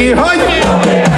ki.